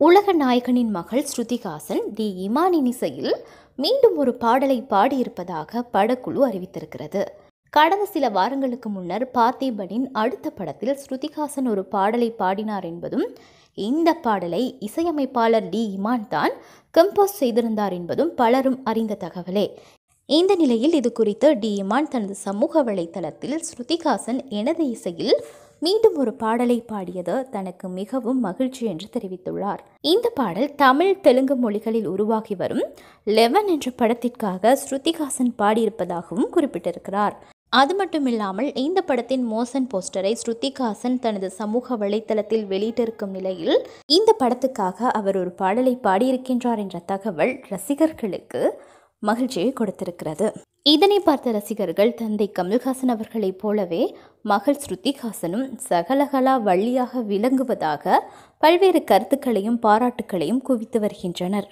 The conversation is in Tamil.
உலக நாயகனின் மகள் ஸ்ருதிகாசன் டி இமானின் இசையில் மீண்டும் ஒரு பாடலை பாடியிருப்பதாக படக்குழு அறிவித்திருக்கிறது. கடந்த சில வாரங்களுக்கு முன்னர் பார்த்திபனின் அடுத்த படத்தில் ஸ்ருதிகாசன் ஒரு பாடலை பாடினார் என்பதும் இந்த பாடலை இசையமைப்பாளர் டி இமான் தான் கம்போஸ் செய்திருந்தார் என்பதும் பலரும் அறிந்த தகவலே. இந்த நிலையில் இது குறித்து டி இமான் தனது சமூக வலைத்தளத்தில் ஸ்ருதிகாசன் எனது இசையில் மீண்டும் ஒரு பாடலை பாடியது தனக்கு மிகவும் மகிழ்ச்சி என்று தெரிவித்துள்ளார். இந்த பாடல் தமிழ் தெலுங்கு மொழிகளில் உருவாகி வரும் லெவன் என்ற படத்திற்காக ஸ்ருதிஹாசன் பாடியிருப்பதாகவும் குறிப்பிட்டிருக்கிறார். அது மட்டுமில்லாமல் இந்த படத்தின் மோசன் போஸ்டரை ஸ்ருதிகாசன் தனது சமூக வலைத்தளத்தில் வெளியிட்டிருக்கும் நிலையில் இந்த படத்துக்காக அவர் ஒரு பாடலை பாடியிருக்கின்றார் என்ற தகவல் ரசிகர்களுக்கு மகிழ்ச்சியை கொடுத்திருக்கிறது. இதனை பார்த்த ரசிகர்கள் தந்தை கமல்ஹாசன் அவர்களைப் போலவே மகள் ஸ்ருதிஹாசனும் சகலகலா வள்ளியாக விளங்குவதாக பல்வேறு கருத்துக்களையும் பாராட்டுக்களையும் குவித்து வருகின்றனர்.